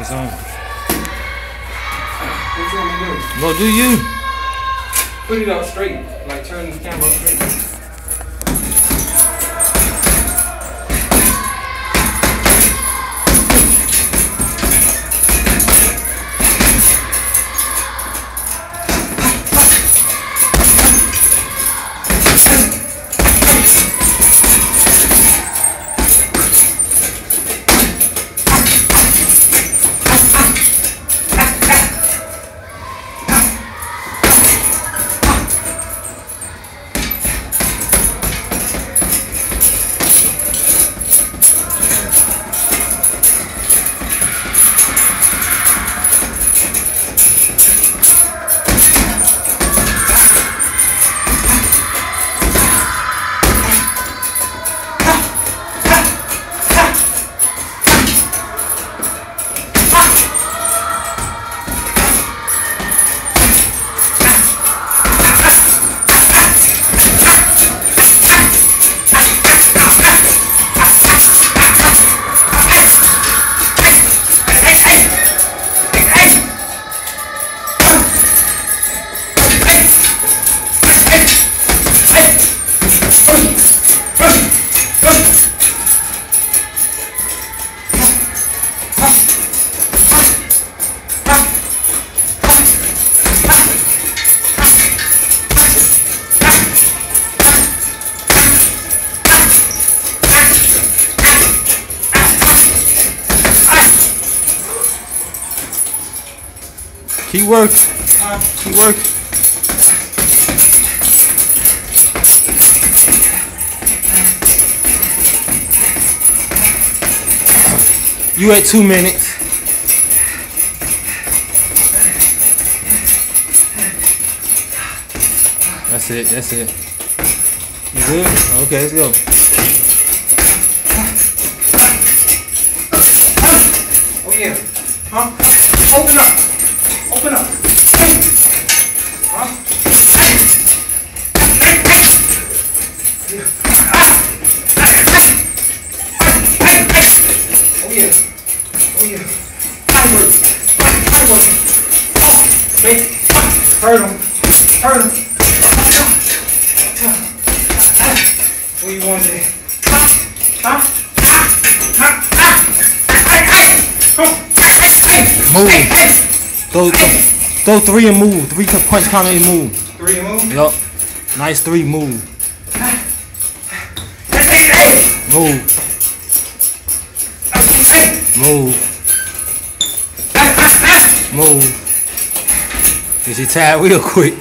It's on. What you want me to do? Go do you. Put it up straight. Like turn the camera straight. Keep working. You at two minutes. That's it. That's it. You good? Okay, let's go. Oh yeah. Huh? Open up. Open up. Huh? Oh yeah. Oh yeah. Work. High work. Oh, baby. Hurt him. Hurt him. What you want today? Huh? Move. Throw, throw, throw three and move. Three punch count and move. Three and move. Yup. Nice three move. Move. Move. Move. Get your tag real quick.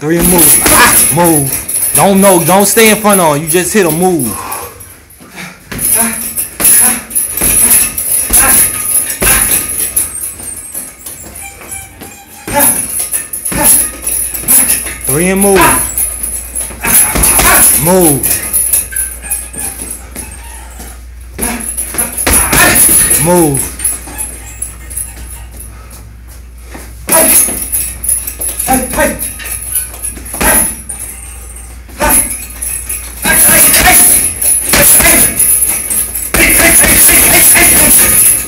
Three and move. Move. Don't know. Don't stay in front of him. You just hit a move. Three and move. Move. Move.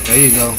There you go.